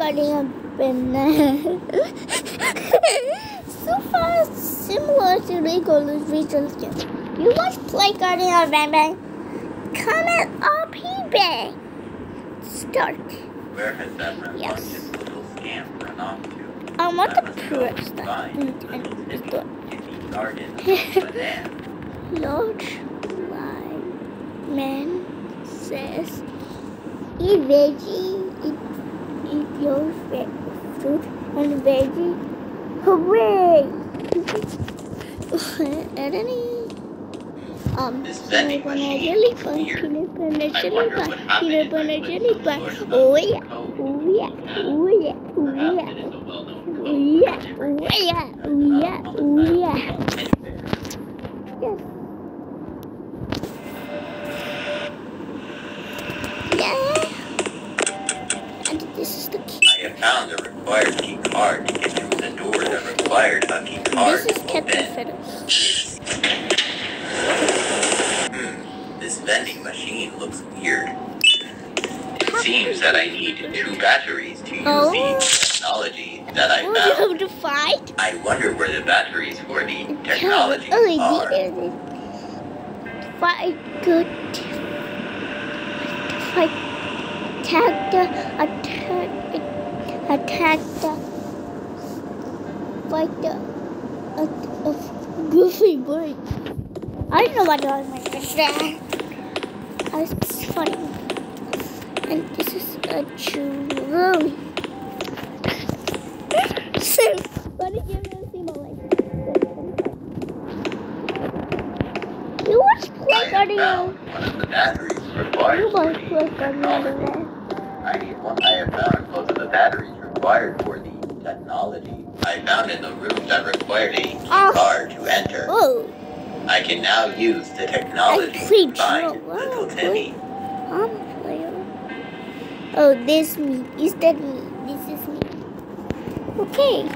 a banana. so far similar to Lego Regional Game. You want to play Guardian of Banana? Comment up here. Start. Where has that Yes. little scamp run off to? I want to press that. fine. And, Little and Timmy, just do it. Timmy Garden of. Lord Line Man says, eat veggie, eat, eat your fruit and veggie. Hooray! and any um, This vending peanut butter machine jelly looks bun, weird. peanut butter I jelly wonder bun, what peanut I butter put jelly some bun. sort of Oh yeah, oh yeah, oh yeah, oh yeah. it is a well-known Oh yeah, oh yeah, oh yeah, oh yeah. side of anywhere. Yes. Yeah. And this is the key. I have found the required key card through the door that required a key card This is Captain. Fiddles. Hmm, this vending machine looks weird. It seems that I need two batteries to use Oh. the technology that I Oh, found. to fight? I wonder where the batteries for the technology oh, are. Fight good. Fight. Attack the. Attack. Attack the. Fight the. A, a goofy bird. I don't know what I was to say. It's funny. And this is a room. so, what did you see my life? You I play have Guardian? found one of the batteries required You for want to the play Guardian I need. I have found most of the batteries required for the technology. I found in the room that required a key ah. Oh. card to enter. Oh, I can now use the technology to find Joe. little Timmy. I'm a player. Oh, this me. Is that me? This is me. Okay.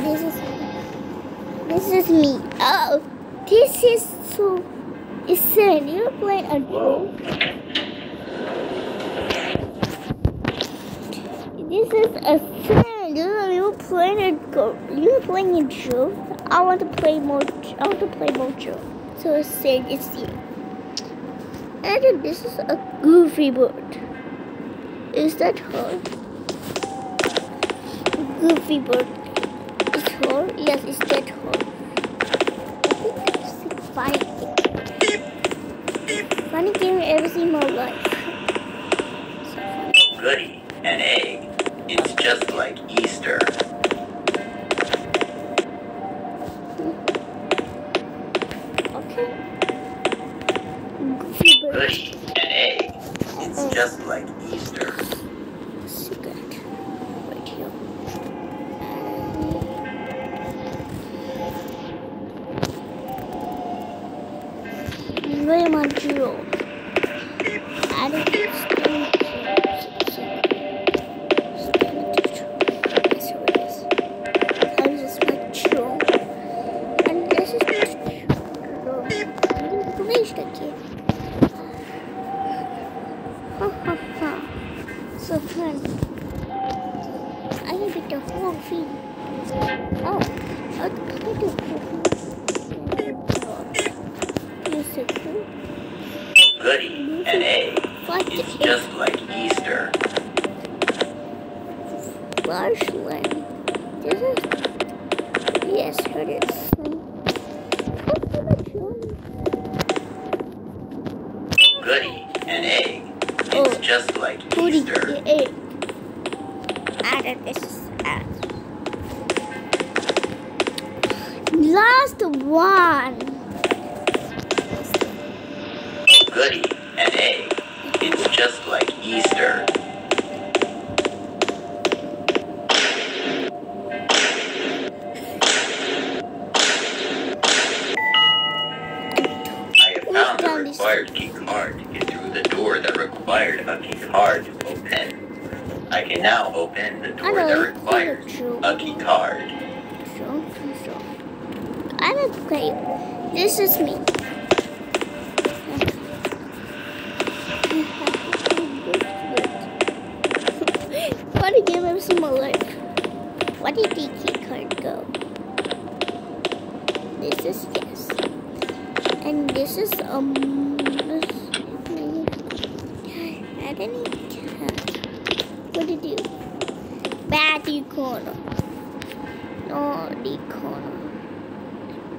This is me. This is me. Oh, this is so. Is it you playing a Whoa. This is a fan. You you playing a go. You playing a Joe. I want to play more. I want to play more Joe. So it's saying it's you. And this is a goofy bird. Is that her? Goofy bird. Is her? Yes, is that her? I think it's a fight. Funny game ever seen in my life. Funny. Goody, an egg. It's just like Easter. Okay. Goody, an egg. It's just like Easter. Secret. Right here. Whole thing. Oh, I'll get the whole thing. Use the food. Goody, an egg. It's just like Easter. Marshland. This is. Yes, it is. Goody, an egg. It's Oh. just like Goody, Easter. the egg. Added this is add. Last one. Goody, an egg. It's just like Easter. I have found the required key card to get through the door that required a key card to open. I can now open the door that requires a key card. So, so. I don't play. This is me. Funny game I've see my life. Where did the key card go? This is yes. And this is um this I didn't what to do? Batty corner. Naughty corner.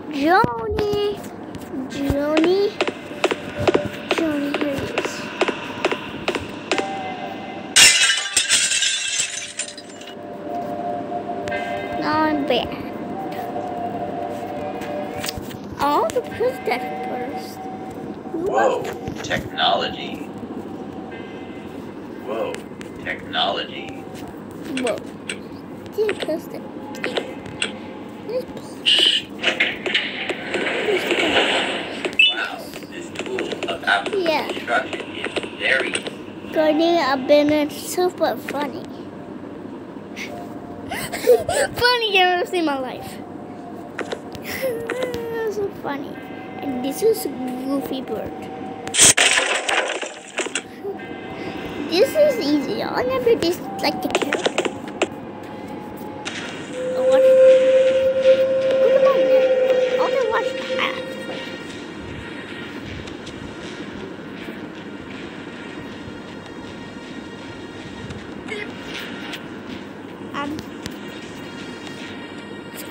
Joni. Joni. Joni, here it is. I'm bad. Want to push that first. Whoa, technology. Whoa, technology. Whoa. Didn't press it. Wow, this tool of apple Yeah. construction is very Gardening been super funny. funny I've ever seen in my life. so funny. And this is Goofy Bird. This is easy. I'll never this like the character. I watch. Come on, man. I want to watch that. Um,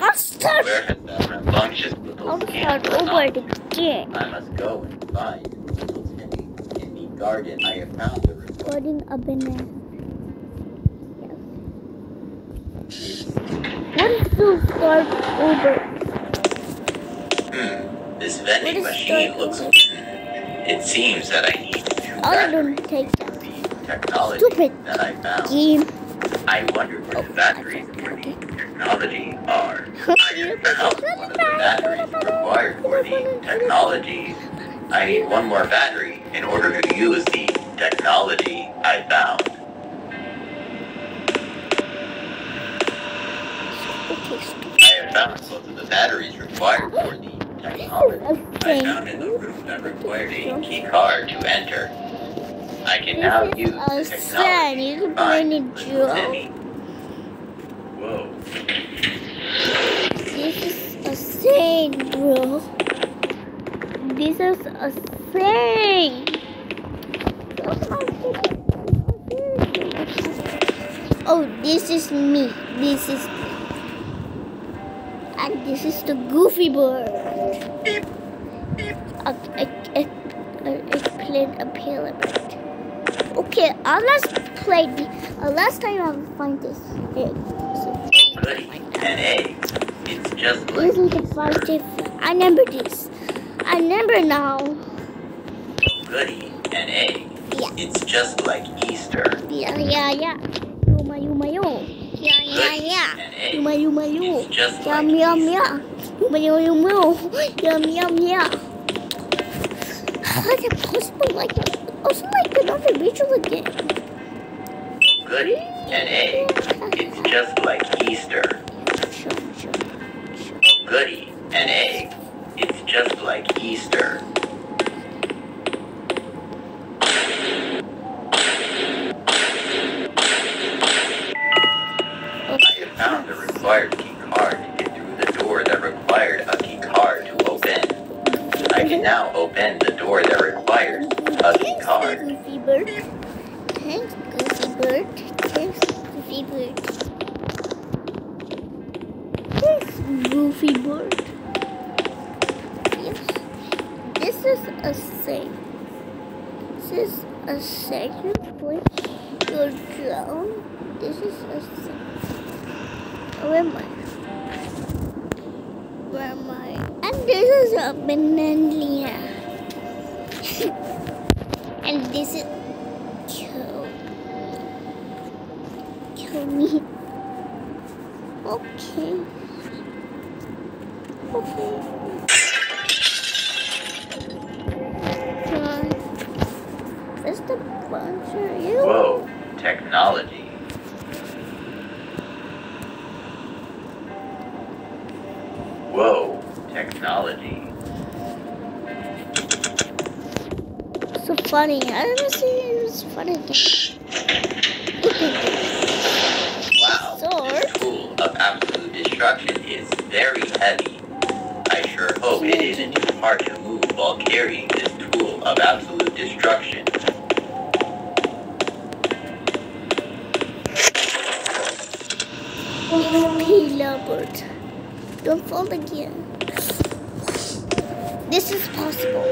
I'll start. Where has that rambunctious little I'll start over again. I must go and find little Timmy. In the garden I have found Gardening a banana. Yes. What is to start over? Hmm, this vending machine looks... over? It seems that I need two I batteries don't take that. the technology Stupid that I found. game. I wonder where the batteries for the technology are. I have found one of the batteries required for the technology. I need one more battery in order to use the technology I found. I have found both of the batteries required for the technology. I found in the room that required a key card to enter. I can now use the a technology to find bring it little Joe. Timmy. Whoa. This is a thing, bro. This is a thing. Oh, this is me. This is me. And this is the goofy bird. I, I, I, I, played a bird. Okay, uh, let's play the. Uh, last time I'll find this egg. So, Goody. An egg. It's just like This is the five different. I remember this. I remember now. goody. An egg. Yeah. It's just like Easter. Yeah, yeah, yeah. Yuma, yuma. Yeah, yeah, yeah. An egg. Yuma, yuma. It's Yum, like yum, yeah. Yuma, yum, yum. Yum, yum, yeah. How is it possible? Like, also like another visual again. Goody. An egg. It's just like Easter. Sure, sure, sure. Goody. An egg. It's just like Easter. I have found the required key card to get through the door that required a key card to open. I can mm-hmm. now open the door that requires a key Thanks, card. Goofy Bird. Thanks, Goofy Bird. Thanks, Goofy Bird. Thanks, Goofy Bird. Yes. This is a safe. This is a second place you're down. This is a safe. Where am I? Where am I? And this is a banana. and this is kill kill me okay okay on. Is the buncher you? Whoa, technology. Whoa, technology. So funny. I don't see was funny. wow. Sword. Tool of absolute destruction is very heavy. I sure hope it isn't too hard to move while carrying this tool of absolute destruction. Oh, Peel don't fall again. This is possible.